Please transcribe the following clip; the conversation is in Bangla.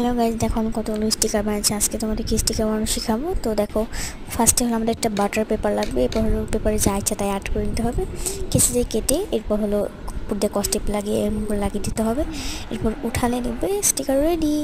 হ্যালো গাইজ দেখো আমি কতগুলো স্টিকার বানিয়েছি আজকে তোমাদেরকে স্টিকার বানানো শেখাবো। তো দেখো ফার্স্টে হলো আমাদের একটা বাটার পেপার লাগবে, এরপর হলো পেপারে যা ইচ্ছা তাই আর্ট করে নিতে হবে। কেসে দিয়ে কেটে এরপর হলো উপর দিয়ে কস্টেপ লাগিয়ে এরকম করে লাগিয়ে দিতে হবে। এরপর উঠালে নেবে স্টিকার রেডি